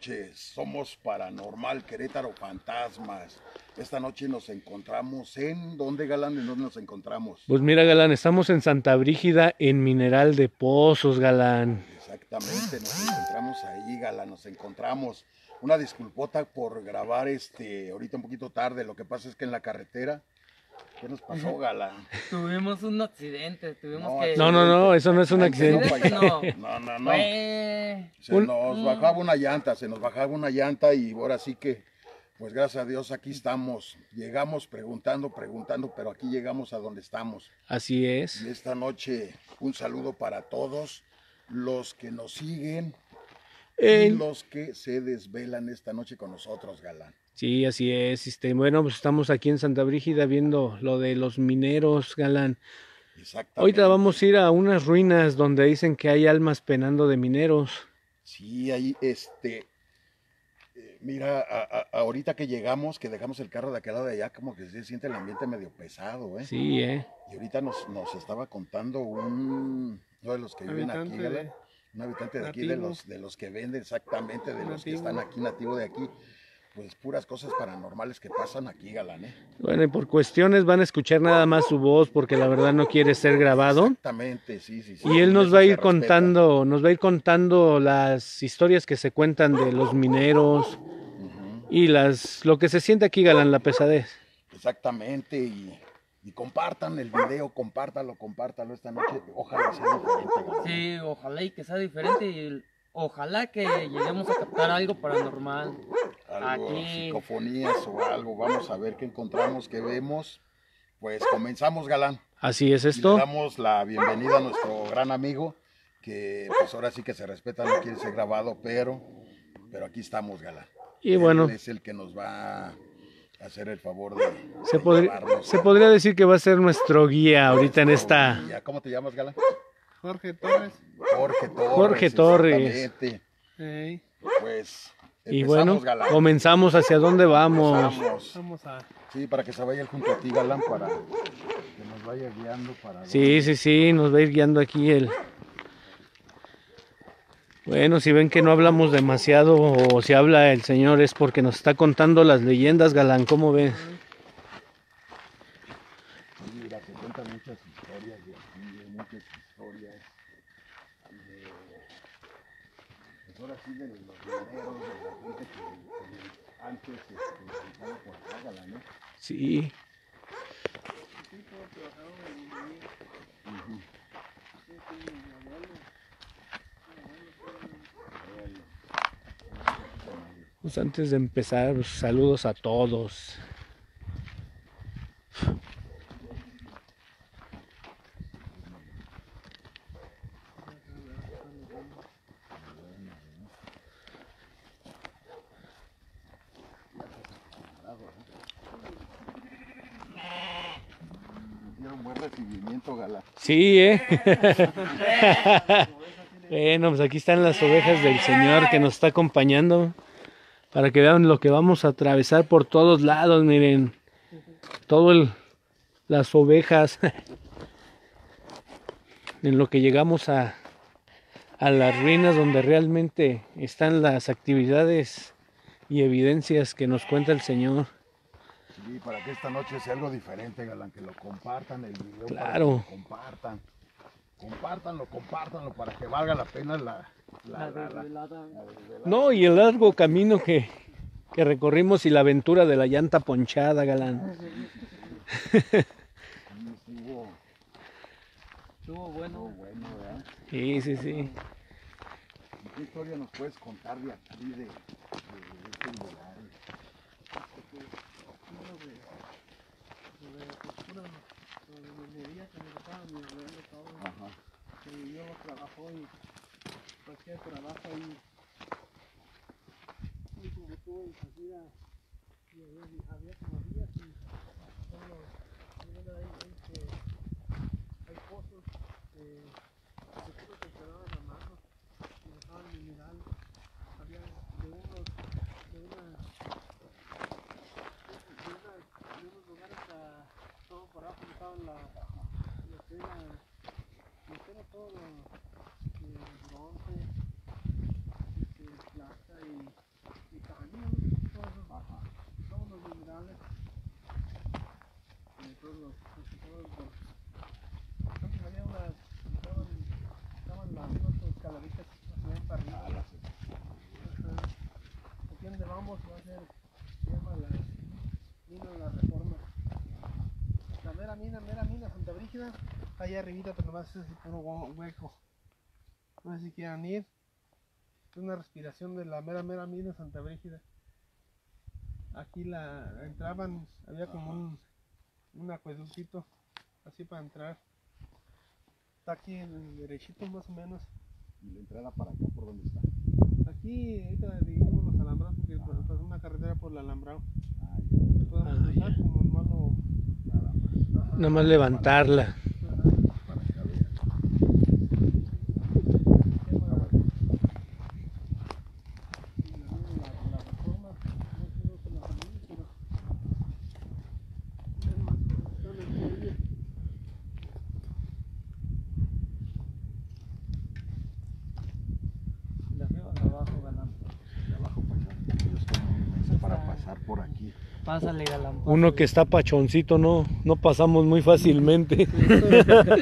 noches. Somos Paranormal Querétaro Fantasmas. Esta noche nos encontramos en... ¿Dónde, Galán? ¿En dónde nos encontramos? Pues mira, Galán, estamos en Santa Brígida, en Mineral de Pozos, Galán. Exactamente, nos encontramos ahí, Galán, nos encontramos. Una disculpota por grabar este ahorita un poquito tarde. Lo que pasa es que en la carretera ¿Qué nos pasó, Galán? Tuvimos un accidente, tuvimos No, que... No, no, no, eso no es un accidente. No. no, no, no. Fue- Se Un- nos bajaba una llanta, se nos bajaba una llanta y ahora sí que, pues gracias a Dios aquí estamos. Llegamos preguntando, preguntando, pero aquí llegamos a donde estamos. Así es. Y esta noche un saludo para todos los que nos siguen y los que se desvelan esta noche con nosotros, Galán. Sí, así es. Este, bueno, pues estamos aquí en Santa Brígida viendo lo de los mineros, Galán. Exactamente. Ahorita vamos a ir a unas ruinas donde dicen que hay almas penando de mineros. Sí, ahí, este, eh, mira, a- a- ahorita que llegamos, que dejamos el carro de aquel lado de allá, como que se siente el ambiente medio pesado, ¿eh? Sí, eh. Y ahorita nos, nos estaba contando un, uno de los que viven aquí, Habitante de- un habitante de aquí, de los, de los que venden exactamente, de los que están aquí, nativo de aquí, pues puras cosas paranormales que pasan aquí, Galán, ¿eh? Bueno, y por cuestiones van a escuchar nada más su voz porque la verdad no quiere ser grabado. Exactamente, sí, sí, sí. Y él nos va a ir respeta. contando, nos va a ir contando las historias que se cuentan de los mineros y las lo que se siente aquí, Galán, la pesadez. Exactamente, y, y compartan el video, compártalo, compártalo esta noche, ojalá sea diferente, Galán. Sí, ojalá y que sea diferente y ojalá que lleguemos a captar algo paranormal. algo, Aquí. psicofonías o algo. Vamos a ver qué encontramos, qué vemos. Pues comenzamos, Galán. Así es Y le esto. damos la bienvenida a nuestro gran amigo, que pues ahora sí que se respeta, no quiere ser grabado, pero, pero aquí estamos, Galán. Y bueno, Él es el que nos va a hacer el favor de, se, de se podría decir que va a ser nuestro guía ahorita en esta. Ya, ¿Cómo te llamas, Galán? Jorge Torres. Jorge Torres. Jorge Torres. Pues Y empezamos, bueno, Galán. comenzamos hacia dónde vamos. Vamos a. Sí, para que se vaya junto a ti, Galán, para que nos vaya guiando para... Sí, sí, sí, nos va a ir guiando aquí el... Bueno, si ven que no hablamos demasiado o si habla el señor es porque nos está contando las leyendas, Galán, ¿cómo ves? Sí, Mira, te cuentan muchas historias de aquí, de muchas historias de... Pues ahora sí, de los mineros, de la gente que, que antes este, habitaba por acá, Galán, ¿no? Sí, pues antes de empezar, saludos a todos. Sí, ¿eh? bueno, pues aquí están las ovejas del Señor que nos está acompañando. Para que vean lo que vamos a atravesar por todos lados, miren. Todo el, las ovejas. en lo que llegamos a, a las ruinas donde realmente están las actividades y evidencias que nos cuenta el Señor. Sí, para que esta noche sea algo diferente, Galán, que lo compartan el video. para Claro. que lo compartan. Compártanlo, compártanlo para que valga la pena la... la, la, la- la desvelada. No, y el largo camino que, que recorrimos y la aventura de la llanta ponchada, galán. Sí, estuvo- Estuvo bueno. estuvo bueno, ¿verdad? Sí, sí, sí. ¿Y ¿Qué historia nos puedes contar de aquí, de, de estos lugares? Ajá. que yo trabajo y cualquier trabajo y, y como en salida y había, había como días y solo hay, hay, que, hay pozos eh, que bronce, este, plata y, y caña, todos los, Ajá. todos los minerales, eh, todos los, todos los, creo que había unas, estaban, estaban las, unas calavitas que se ven para arriba. Ah, Aquí donde vamos va a ser, se llama la, mina de la reforma. La mera mina, mera mina, Santa Brígida está allá arribita, pero nomás es así puro hue- hueco. No sé si quieran ir. Es una respiración de la mera, mera mina Santa Brígida. Aquí la entraban, había como un, un acueductito así para entrar. Está aquí en el derechito más o menos. Y la entrada para acá, ¿por dónde está? Aquí ahorita dividimos los alambrados porque pasó una carretera por el alambrado. Ah, ya, Podemos Ah, ya. como lo- nada más. Nada más levantarla. ajá. Para acá, vean. Se llama- la- la reforma, no sé cómo se llama, pero- es más, está en el medio. De arriba de abajo, galán. De abajo para acá. Yo estoy muy inmenso para pasar por aquí. Pásale, galán. Uno que está pachoncito, no, no pasamos muy fácilmente.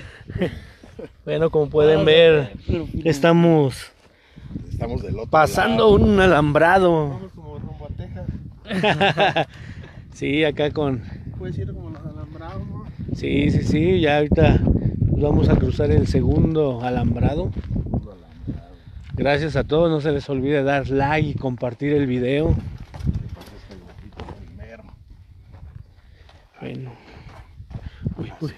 bueno, como pueden ver, estamos Estamos del otro pasando lado. un alambrado. Vamos como rumbo a Texas. Sí, acá con... Puedes ir como los alambrados, ¿no? Sí, sí, sí, ya ahorita vamos a cruzar el segundo alambrado. Gracias a todos, no se les olvide dar like y compartir el video. Que pase este gordito primero. Bueno. Uy, uy.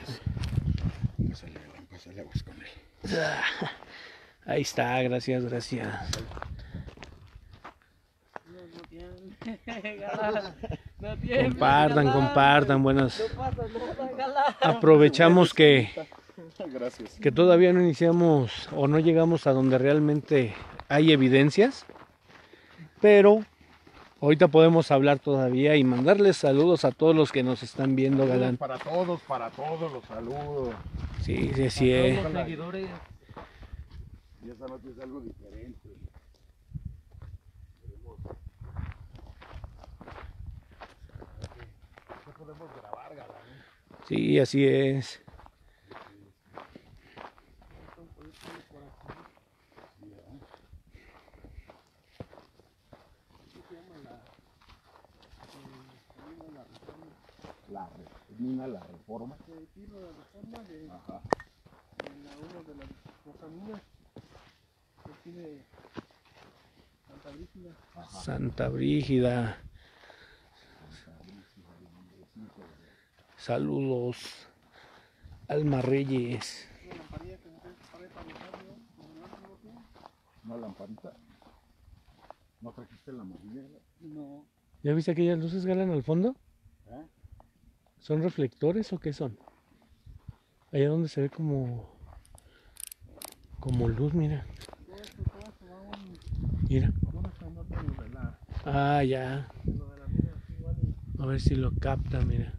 Pásale, Alan, pásale aguas con él. Ahí está, gracias, gracias. Compartan, compartan, buenas. Aprovechamos que, que todavía no iniciamos o no llegamos a donde realmente hay evidencias, pero ahorita podemos hablar todavía y mandarles saludos a todos los que nos están viendo, Galán. Para todos, para todos los saludos. Sí, sí, sí. A todos los seguidores. Y esta noche es algo diferente. ¿Qué podemos grabar, galán? Sí, así es. La re- De tiro de reforma de, Ajá. de la una de las Aquí de Santa Brígida. Santa Brígida. Saludos. Alma Reyes. Una lamparilla que tiene. Lamparita. ¿No trajiste la? No. ¿Ya viste aquellas luces, Galán, al fondo? ¿Son reflectores o qué son? Allá donde se ve como... Como luz, mira. Mira. Ah, ya. A ver si lo capta, mira.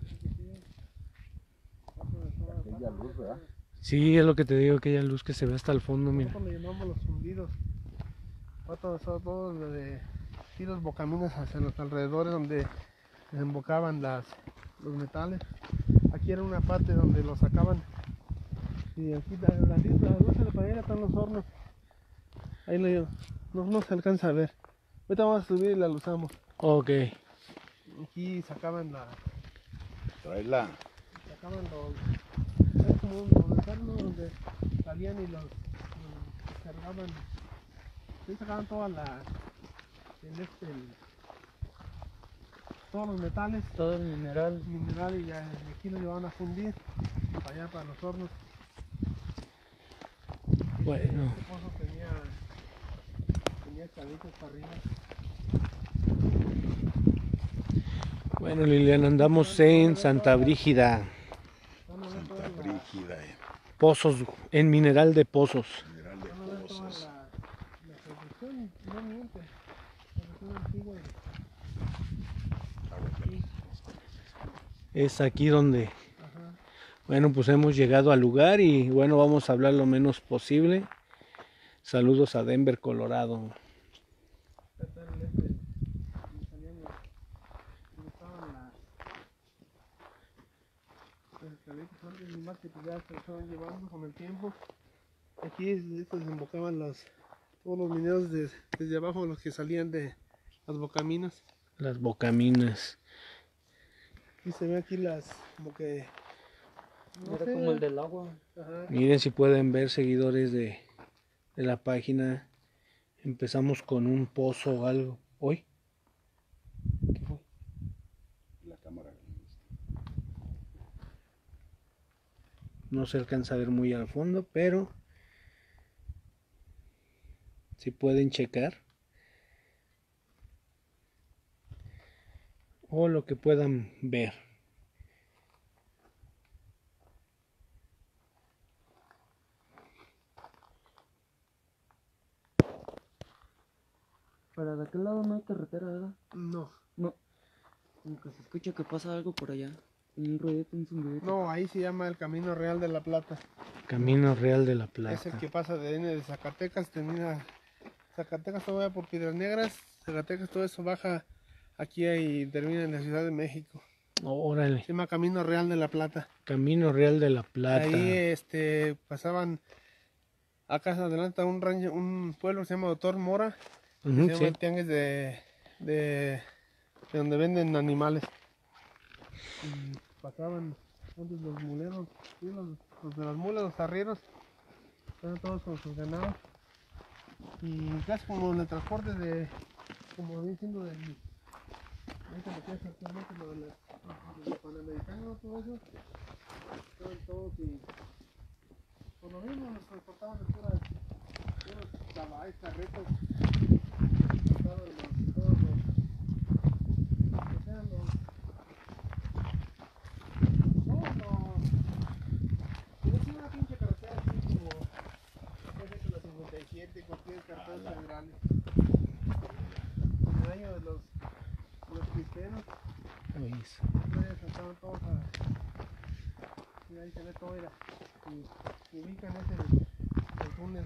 Aquella luz, ¿verdad? Sí, es lo que te digo, aquella luz que se ve hasta el fondo, mira. Le llamamos los hundidos. Todos de tiros bocaminas hacia los alrededores donde desembocaban las, los metales. Aquí era una parte donde los sacaban. Y aquí la, la, de la pared están los hornos. Ahí lo, no, no se alcanza a ver. Ahorita vamos a subir y la usamos. Ok. Aquí sacaban la, Trae la. sacaban los es como un donde salían y los, los cargaban sí, sacaban toda la el este el- todos los metales Todo el mineral. mineral y ya de aquí lo llevaban a fundir para allá para los hornos Bueno. este pozo tenía tenía para arriba Bueno, Liliana, andamos en Santa Brígida. Santa la, Brígida, eh. Pozos, en mineral de pozos. Mineral de van a ver toda pozos. la, la construcción no miente la construcción antigua y- Es aquí donde, ajá bueno, pues hemos llegado al lugar y bueno, vamos a hablar lo menos posible. Saludos a Denver, Colorado. Aquí desembocaban los, todos los mineros de- desde abajo, los que salían de las bocaminas. Las bocaminas. Y se ve aquí las, como que... no Era sé, como el del agua. ajá, Miren si pueden ver seguidores de, de la página. Empezamos con un pozo o algo. Hoy. ¿Qué fue? La cámara. No se alcanza a ver muy al fondo, pero si pueden checar. O lo que puedan ver. Para de aquel lado no hay carretera, ¿verdad? No, No. Como que se escucha que pasa algo por allá. Un ruidito, un zumbidito. no, ahí se llama el Camino Real de la Plata. Camino Real de la Es Plata. el que pasa de, de Zacatecas, termina Zacatecas todo va por Piedras Negras, Zacatecas todo eso baja aquí y termina en la Ciudad de México. Órale. Se llama Camino Real de la Plata. Camino Real de la Plata. Ahí este pasaban acá se adelanta un rancho, un pueblo que se llama Doctor Mora, Ujú, se llama sí. el tianguis de, de, de donde venden animales. Y pasaban antes los muleros, los, los de las mulas, los arrieros, estaban todos con sus ganados. Y casi como en el transporte de, como bien siendo del, ahorita lo que es actualmente lo de todo eso, estaban todos y por lo mismo nos transportaban de puras, puros caballos, carretas, los, todos los, o sea, los, todos los, es una pinche carretera así como, no sé, con la 57, cualquier. En el año de los, los Ahí todos a, y ahí se ve todo, mira, y, y ubican ese, el túnel.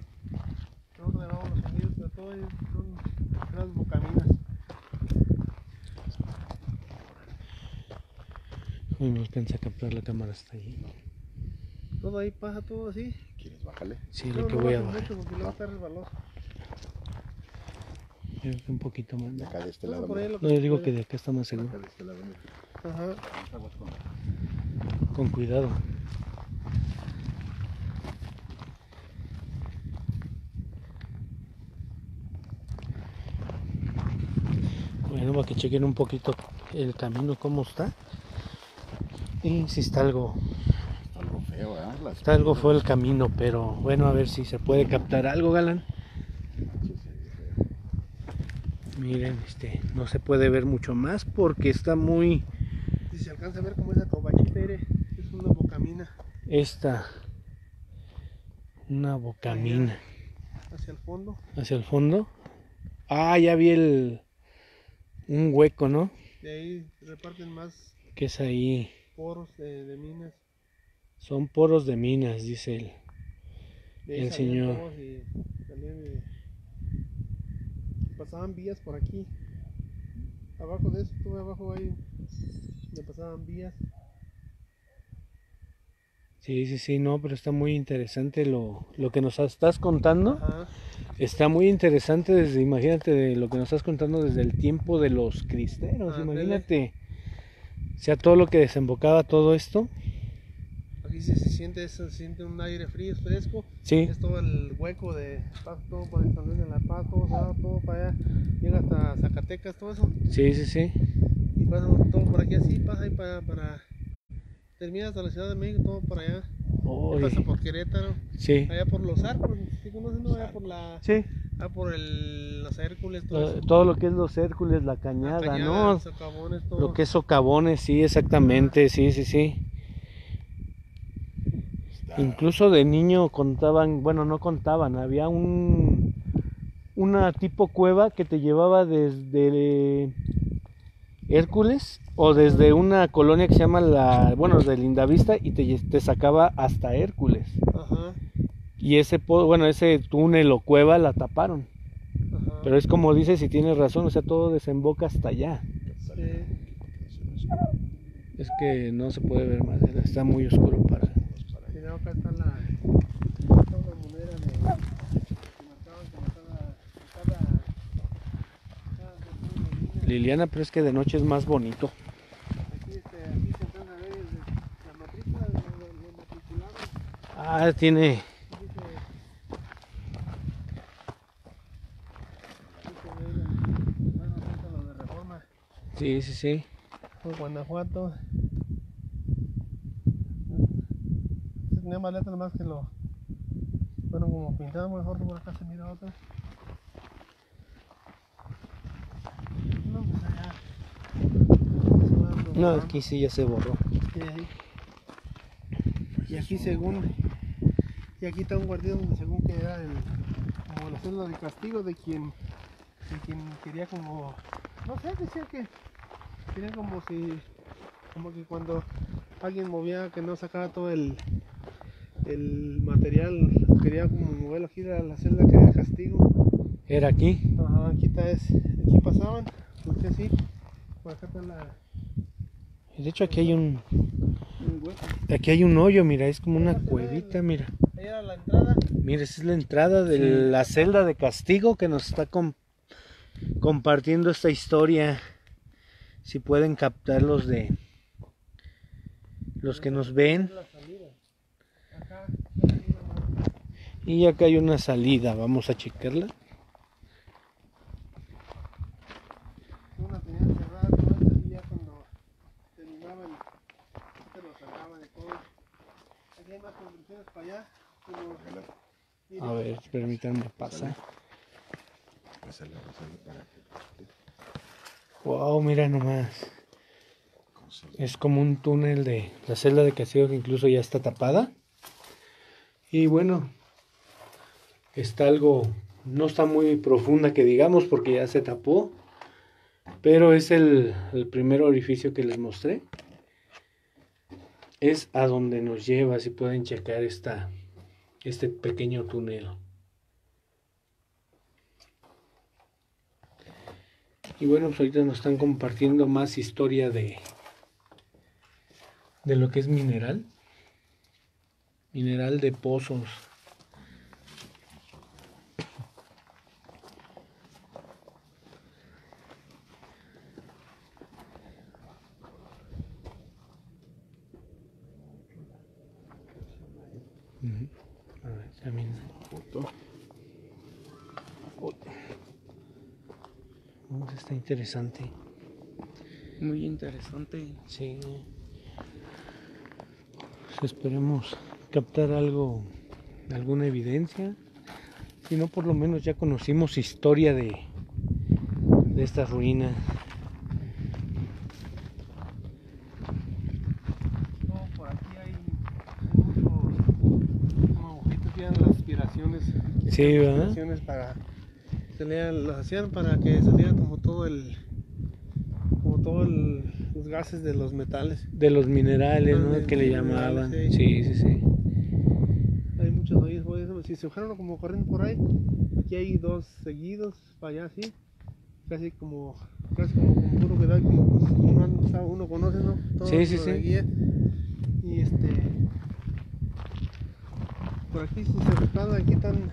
Llamamos los sonidos, pero todo es, son unas bocaminas. Uy, no alcanza a captar la cámara hasta allí. Todo ahí pasa todo así. ¿Quieres bajarle? Sí, No, lo que no voy a bajar. mucho porque luego está resbaloso. Yo creo que un poquito más. De ¿no? acá de este lado. No, yo digo que de acá está más seguro. Acá de este lado. Ajá. Con- cuidado. Bueno, para que chequen un poquito el camino, cómo está. Y si está algo, Está algo feo, ¿eh? Las está algo fue el camino, pero bueno, a ver si se puede captar algo, Galán. pinches, eh, Miren, este, no se puede ver mucho más porque está muy Si se alcanza a ver como esa cobachita, mire, es una bocamina esta una bocamina hacia el fondo. hacia el fondo. Ah, ya vi el un hueco, ¿no? De ahí reparten más Que es ahí. poros de, de minas. Son poros de minas, dice él. El señor. todos y salían de- Pasaban vías por aquí. Abajo de eso, estuve abajo ahí. Le pasaban vías. Sí, sí, sí, no, pero está muy interesante lo, lo que nos estás contando. Ajá. Está muy interesante desde, imagínate, de lo que nos estás contando desde el tiempo de los cristeros. Imagínate, o sea, todo lo que desembocaba todo esto. Aquí se, se siente se siente un aire frío, es fresco. Sí, Es todo el hueco de pasa todo por el San Luis de la Paz, todo, se va todo para allá. Llega hasta Zacatecas, todo eso. sí, sí, sí. Y pasa todo por aquí así, pasa ahí para, para termina hasta la Ciudad de México, todo para allá. Oy, pasa por Querétaro, sí, allá por los arcos, ¿sí conocen? no? Allá por la, sí. allá por el, los Hércules, todo Lo- eso. todo lo que es los Hércules, la La cañada, cañada, ¿no? socavones, todo. Lo que es socavones, sí, exactamente, sí, sí, sí. Incluso de niño contaban, bueno, no contaban, había un una tipo cueva que te llevaba desde Hércules o desde una colonia que se llama la, bueno, de Lindavista y te, sacaba hasta Hércules. Ajá, Y ese, bueno, ese túnel o cueva la taparon. ajá. Pero es como dices, si tienes razón, o sea, todo desemboca hasta allá. Sí. Es que no se puede ver más, está muy oscuro para luego acá está la está una moneda de que marcaban. Liliana, pero es que de noche es más bonito. Aquí, este, aquí se a ver la matrícula de los, los matriculados. Ah, tiene. Sí, sí, sí. por Guanajuato. Tenía más letras más que lo fueron como pintadas mejor por acá se mira otra. No, pues allá. No, aquí sí ya se borró. Sí. Y aquí según y aquí está un guardián donde según que era el como la celda de castigo de quien de quien quería como no sé decía que quería como si como que cuando alguien movía que no sacaba todo el el material quería como moverlo aquí a la celda que era castigo Era aquí. ajá aquí está es aquí pasaban porque así por acá está la De hecho, aquí hay un. un hueco Aquí hay un hoyo, mira, es como una cuevita, mira. ahí era la entrada Mira, esa es la entrada de la celda de castigo que nos está com- compartiendo esta historia. Si pueden captar los de los que nos ven. la salida. Acá, la salida, ¿no? Y acá hay una salida, vamos a checarla. Una tenían cerrada todo esto y ya cuando terminaban, se lo sacaban de todo. Aquí hay más construcciones para allá. Como, A ver, permítanme pasar. Pásale, pásale para que Wow, mira nomás. Es como un túnel de la celda de castigo que incluso ya está tapada. Y bueno, está algo, no está muy profunda que digamos porque ya se tapó. Pero es el, el primer orificio que les mostré. Es a donde nos lleva, si pueden checar esta, este pequeño túnel. Y bueno, pues ahorita nos están compartiendo más historia de, de lo que es mineral. Mineral de pozos. Ujú. A ver, también. Foto. Oh, está interesante. Muy interesante. Sí. Pues esperemos captar algo, alguna evidencia. Si no, por lo menos ya conocimos historia de, de estas ruinas. no, por aquí hay, muchos como las aspiraciones. Sí. Aspiraciones para. Hacían para que saliera como todo el. como todos los gases de los metales. De los minerales, ¿no? Ah, Que le llamaban. sí. Sí, sí, sí. Hay muchos hoyos, por eso, si se fueron como corriendo por ahí, aquí hay dos seguidos, para allá sí, casi como, casi como, como puro que da, como pues, uno, conoce, ¿no? Todo Sí, sí, sí. guía. Y este, por aquí si se fijan, aquí están,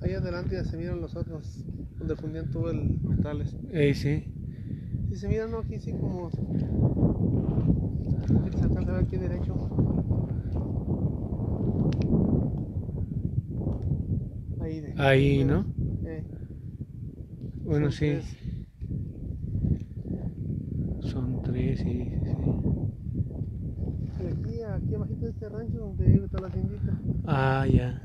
ahí adelante ya se miran los otros, donde fundían todo el metales. Ey, sí. Si se miran, ¿no? Aquí sí como, se alcanza a ver aquí derecho. Ahí, de, Ahí, ¿no? Eh, Bueno, son sí. tres. Son tres, sí, sí, aquí, aquí abajito de este rancho donde está la haciendita. Ah, ya.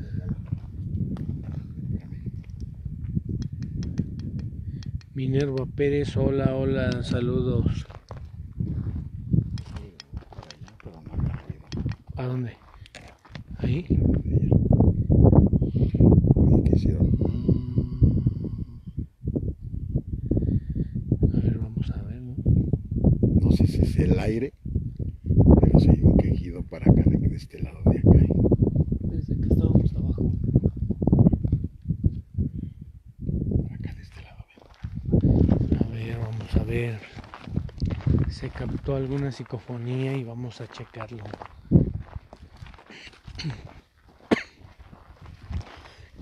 Minerva Pérez, hola, hola, saludos. Para allá, pero no acá arriba. ¿A dónde? Ahí. Oye, ¿qué hicieron? A ver, vamos a ver, ¿no? No sé si es el aire, pero se oyó un quejido para acá, de, de este lado de acá. Desde que estábamos abajo. Para acá, de este lado. ven. A ver, vamos a ver. Se captó alguna psicofonía y vamos a checarlo.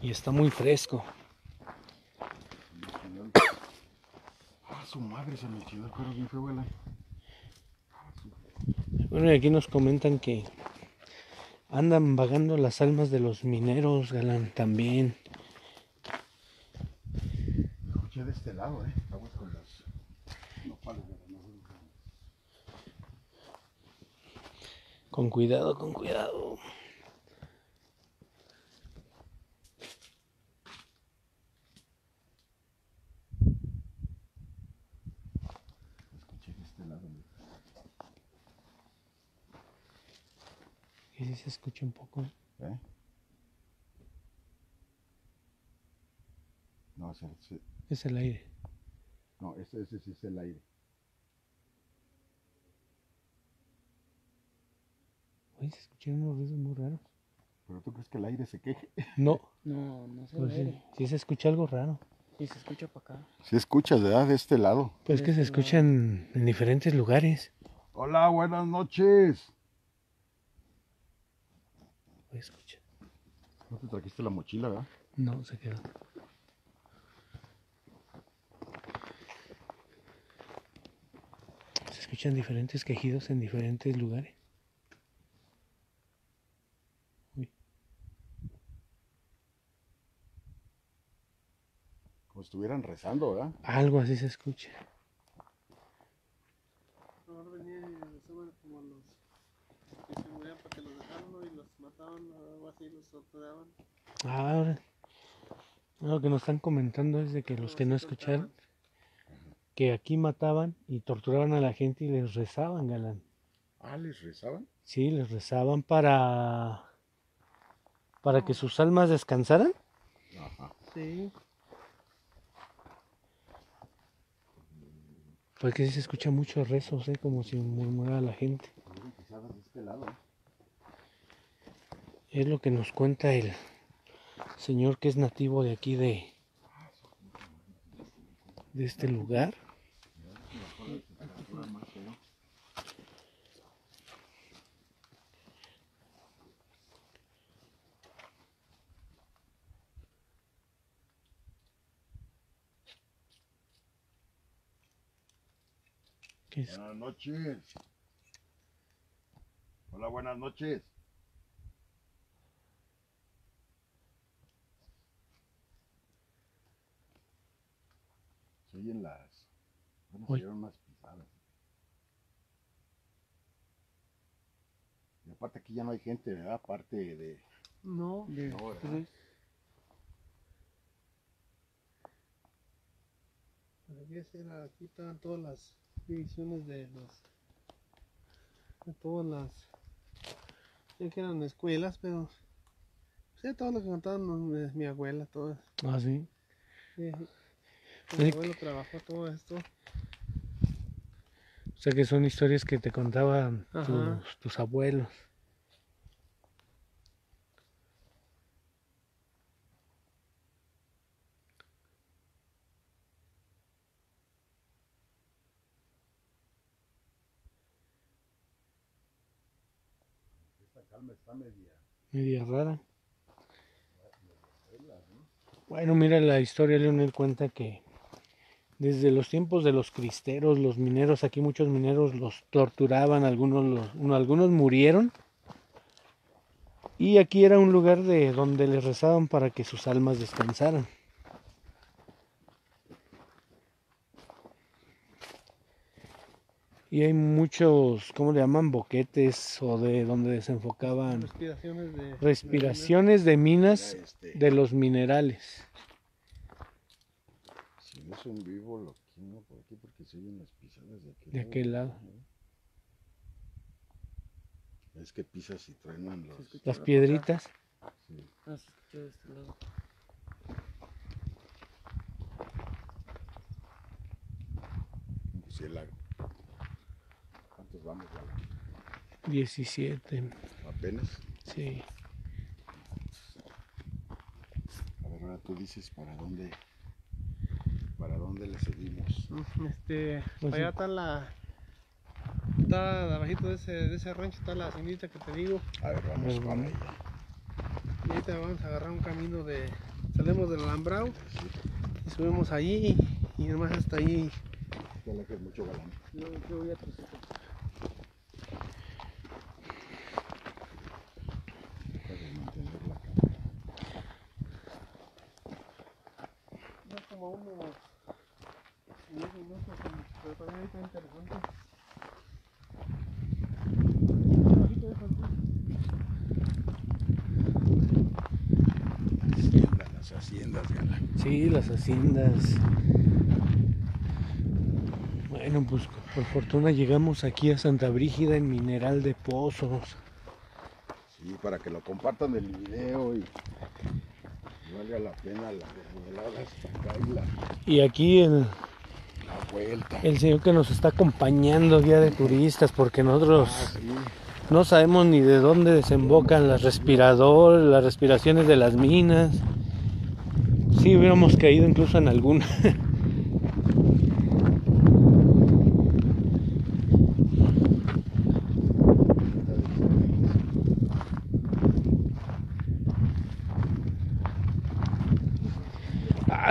Y está muy fresco. Ah, su madre se. Bueno, y aquí nos comentan que andan vagando las almas de los mineros, Galán, también. Escuché de este lado, ¿eh? Aguas con los nopales de la Con cuidado, con cuidado. Este. Y sí se escucha un poco. ¿Eh? No, ese, ese- Es el aire. no, ese, ese sí es el aire. Oye, se escuchan unos ruidos muy raros. ¿Pero tú crees que el aire se queje? No, No, no se pues sí, ve. sí se escucha algo raro. Y se escucha para acá. Sí escuchas, ¿verdad? De este lado. Pues que se Este escuchan en diferentes lugares. Hola, buenas noches. Oye, escucha. No te trajiste la mochila, ¿verdad? No, se quedó. Se escuchan diferentes quejidos en diferentes lugares. Si estuvieran rezando, ¿verdad? Algo así se escucha. Ahora venían y regresaban como los que se morían para que los dejaran y los mataban o algo así, los torturaban. Ahora, lo que nos están comentando es de que los que no escucharon, que aquí mataban y torturaban a la gente y les rezaban, galán. Ah, ¿les rezaban? Sí, les rezaban para para que sus almas descansaran. Ajá. Sí. Que sí se escucha muchos rezos, ¿eh? como si murmurara la gente. Es lo que nos cuenta el señor que es nativo de aquí de este lugar. Que es- Buenas noches. Hola, buenas noches. Se oyen las. Bueno, se oyeron más pisadas. Y aparte aquí ya no hay gente, ¿verdad? Aparte de. No. De- No, aquí estaban todas las divisiones de los. de todas las. sé que eran escuelas, pero. sé todo lo que contaban mi, mi abuela, todas. Ah, sí. Mi abuelo trabajó todo esto. O sea que son historias que te contaban tus, tus abuelos. Calma está media. Media rara. Bueno, mira la historia, Leonel cuenta que desde los tiempos de los cristeros, los mineros, aquí muchos mineros los torturaban, algunos, los, uno- algunos murieron. Y aquí era un lugar de donde les rezaban para que sus almas descansaran. Y hay muchos, ¿cómo le llaman? Boquetes o de donde desenfocaban Respiraciones de. respiraciones de minas este, de los minerales. Si no es un vivo, lo quimo por aquí porque se oyen las pisadas de aquel De aquel lado. Es que pisas y truenan los. Las piedritas. sí. Ah, se escucha de este lado. Un murciélago. ¿Cuántos vamos? Lalo? 17. Apenas. Sí. A ver, ahora tú dices para dónde. Para dónde le seguimos. Este. Pues allá está la. Está abajito de ese, de ese rancho, está la haciendita que te digo. A ver, vamos Pues para allá. Y ahorita vamos a agarrar un camino de. Salimos del Alambrao y subimos allí y nomás hasta ahí. Alejes mucho galán. Yo, yo voy a trocito. Deja de mantener la cámara. Ya como unos 10 minutos, pero todavía está interesante. Abajito de Santana. Hacienda, las haciendas, galán. Sí, las haciendas. Bueno, pues por fortuna llegamos aquí a Santa Brígida en Mineral de Pozos. Sí, para que lo compartan el video y, valga la pena la desvelada hasta acá y la, Y aquí el, la vuelta. el señor que nos está acompañando, guía de turistas, porque nosotros Ah, sí. no sabemos ni de dónde desembocan las respiradores, las respiraciones de las minas. Sí, hubiéramos caído incluso en alguna.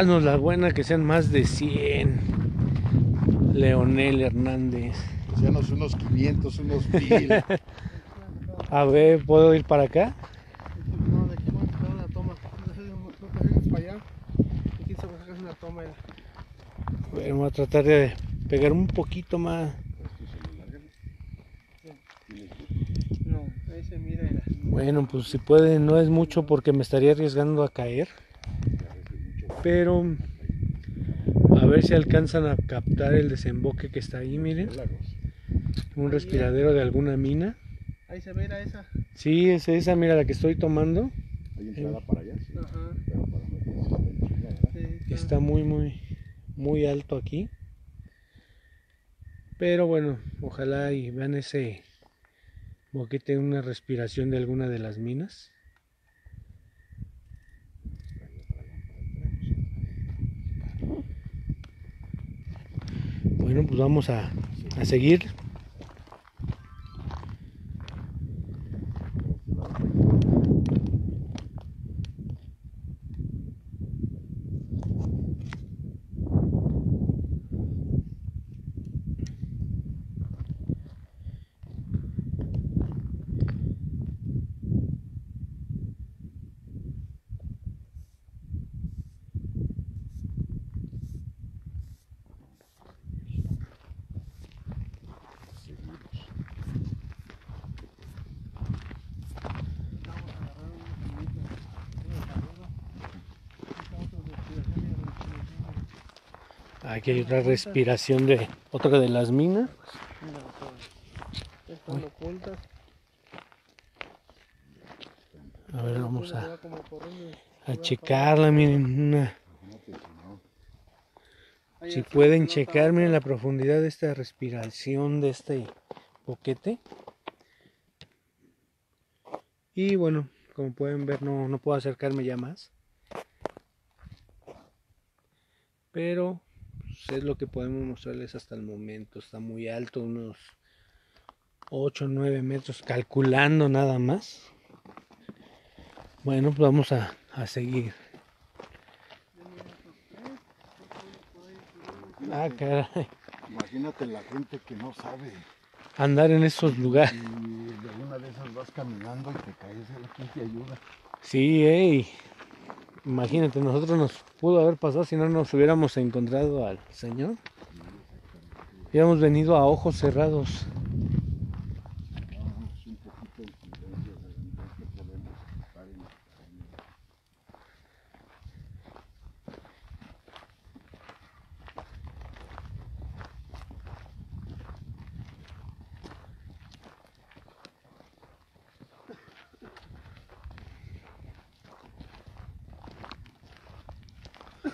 No, la buena que sean más de 100. Leonel Hernández. Decíanos unos 500, unos 1000. A ver, ¿puedo ir para acá? No, de aquí vamos a sacar una toma. No sé, no te hagas para allá. Aquí se va a sacar una toma. mira. Ver, voy a tratar de pegar un poquito más. No, ahí se mira. mira. Bueno, pues si puede, no es mucho porque me estaría arriesgando a caer. Pero a ver si alcanzan a captar el desemboque que está ahí, miren. Un respiradero de alguna mina. Ahí se mira esa. Sí, es esa, mira la que estoy tomando. ¿Hay entrada para allá? Está muy, muy, muy alto aquí. Pero bueno, ojalá y vean ese boquete, una respiración de alguna de las minas. Bueno, pues vamos a, a seguir. Aquí hay otra respiración de otra de las minas. A ver, vamos a, a checarla, miren, una- si pueden checar, miren la profundidad de esta respiración de este boquete. Y bueno, como pueden ver, no, no puedo acercarme ya más. Pero es lo que podemos mostrarles hasta el momento. Está muy alto, unos 8 o 9 metros, calculando nada más. Bueno, pues vamos a, a seguir. Ah, caray. Imagínate la gente que no sabe. Andar en esos lugares. Y de una de esas vas caminando y te caes, ¿quién te ayuda? Sí, ey. Imagínate, nosotros nos pudo haber pasado si no nos hubiéramos encontrado al Señor. Hubiéramos venido a ojos cerrados.